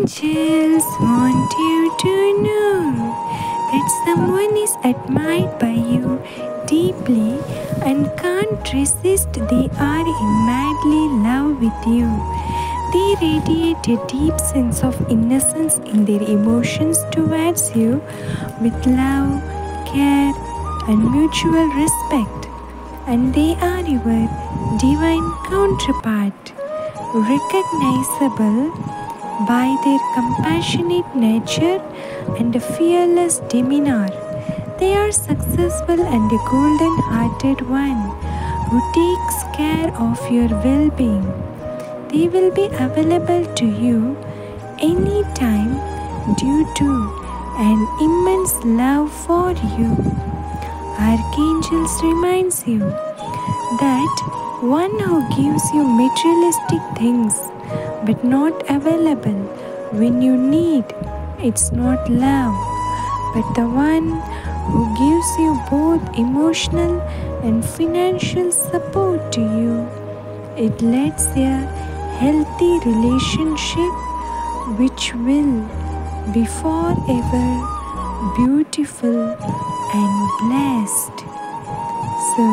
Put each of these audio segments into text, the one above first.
Angels want you to know that someone is admired by you deeply and can't resist. They are in madly love with you. They radiate a deep sense of innocence in their emotions towards you with love, care, and mutual respect. And they are your divine counterpart, recognizable by their compassionate nature and fearless demeanor. They are successful and a golden hearted one who takes care of your well being. They will be available to you anytime due to an immense love for you. Archangels reminds you that one who gives you materialistic things but not available. When you need it's not love but the one who gives you both emotional and financial support to you. It leads a healthy relationship which will be forever beautiful and blessed. So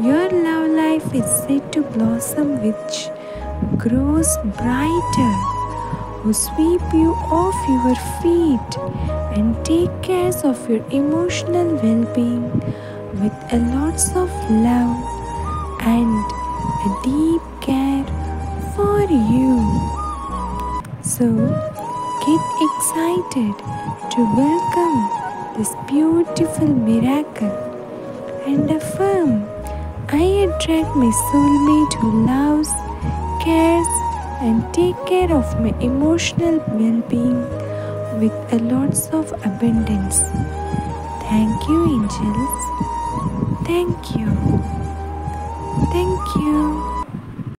your love life is set to blossom which grows brighter who sweep you off your feet and take care of your emotional well-being with a lots of love and a deep care for you. So get excited to welcome this beautiful miracle and affirm I attract my soulmate who loves, cares, and take care of my emotional well-being with a lots of abundance. Thank you, angels. Thank you. Thank you.